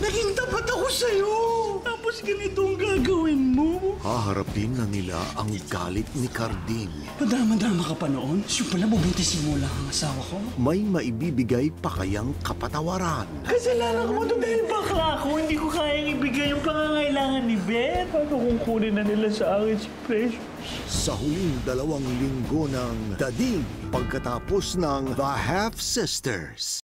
Naging tapat ako sa'yo. Tapos ganito ang gagawin mo. Haharapin na nila ang galit ni Carding. Madama-dama ka pa noon? Siya pala bubuntisin mo lang ang asawa ko? May maibibigay pa kayang kapatawaran. Kasalanan ko mo to dahil bakla ako. Hindi ko kayang ibigay yung pangangailangan ni Beth. Paano kung kunin na nila sa akin si Precious? Sa huling dalawang linggo ng Dading pagkatapos ng The Half Sisters.